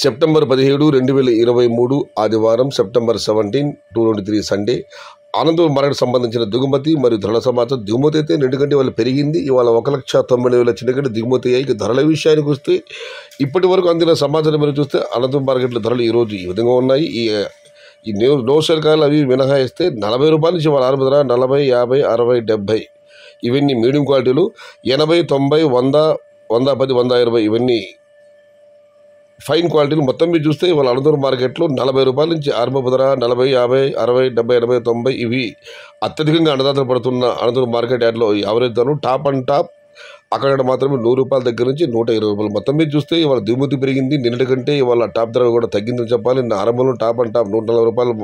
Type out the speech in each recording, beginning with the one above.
September పదిహేడు రెండు వేల ఇరవై మూడు ఆదివారం September seventeen two twenty three Sunday. Anantapuram market సంబంధించిన దిగుమతి మరియు ధరల సమాచారం. దిగుమతి అయితే నిండుకంటే వాళ్ళు పెరిగింది. ఇవాళ ఒక లక్ష తొంభై వేల చిన్నగంటే దిగుమతి అయ్యి ధరల విషయానికి వస్తే ఇప్పటి వరకు అందిన సమాచారం మీరు చూస్తే అనంతపురం మార్కెట్లో ధరలు ఈరోజు ఈ విధంగా ఉన్నాయి. ఈ ఈ న్యూ అవి మినహాయిస్తే నలభై రూపాయల నుంచి వాళ్ళ ఆరు ధర నలభై యాభై అరవై డెబ్బై ఇవన్నీ మీడియం క్వాలిటీలు. ఎనభై తొంభై వంద వంద పది వంద ఇరవై ఇవన్నీ ఫైన్ క్వాలిటీలు మొత్తం మీరు చూస్తే వాళ్ళ అనంతపురం మార్కెట్లో నలభై రూపాయల నుంచి ఆరంభ ధర నలభై యాభై అరవై డెబ్బై ఎనభై తొంభై ఇవి అత్యధికంగా అన్నదాతలు పడుతున్న అనంతపురం మార్కెట్ యార్డ్లో ఈ యావరేజ్ ధరలు టాప్ అండ్ టాప్. అక్కడ మాత్రమే నూరు రూపాయల దగ్గర నుంచి నూట ఇరవై రూపాయలు. మొత్తం మీద చూస్తే ఇవాళ దిగుమతి పెరిగింది. నిన్నటి కంటే ఇవాళ టాప్ ధర కూడా తగ్గిందని చెప్పాలి. నిన్న ఆరంభంలో టాప్ అండ్ టాప్ నూట నలభై రూపాయలు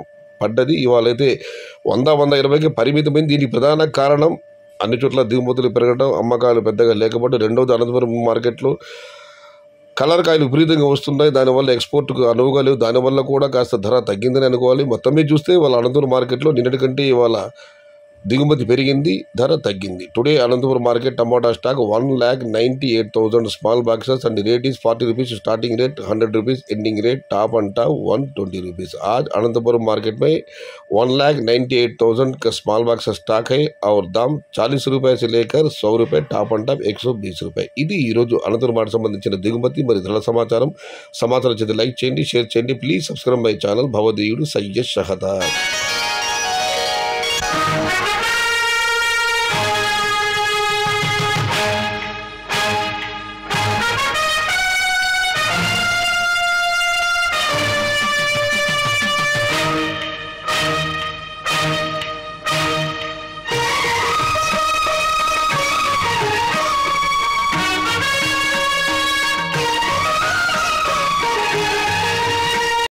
పడ్డది. ఇవాళ అయితే వంద వంద ఇరవైకి పరిమితమైంది. దీనికి ప్రధాన కారణం అన్ని చోట్ల దిగుమతులు పెరగడం అమ్మకాలు పెద్దగా లేకపోతే రెండవది అనంతపురం మార్కెట్లో కలర్ కాయలు విపరీతంగా వస్తున్నాయి. దానివల్ల ఎక్స్పోర్ట్కు అనువుగా లేవు. దానివల్ల కూడా కాస్త ధర తగ్గిందని అనుకోవాలి. మొత్తం మీద చూస్తే వాళ్ళ అనంతపురం మార్కెట్లో నిన్నటి కంటే ఇవాళ దిగుమతి పెరిగింది ధర తగ్గింది today Anantapuram market tomato stock one lakh ninety eight thousand small boxes and rate is forty rupees starting rate hundred rupees ending rate top end top one twenty rupees आज अनंतपुरम मार्केट में one lakh ninety eight thousand का small box stock है और दाम चालीस रुपये से लेकर सौ रुपये టాప్ అండ్ టాప్ ఎక్సో బీస్ రూపాయి ఇది ఈరోజు అనంతరం మాట సంబంధించిన దిగుమతి మరియు ధరల సమాచారం సమాచారం చేతి లైక్ చేయండి షేర్ చేయండి ప్లీజ్ సబ్స్క్రైబ్ మై ఛానల్ భవదీయుడు సయ్యద్ షహదార్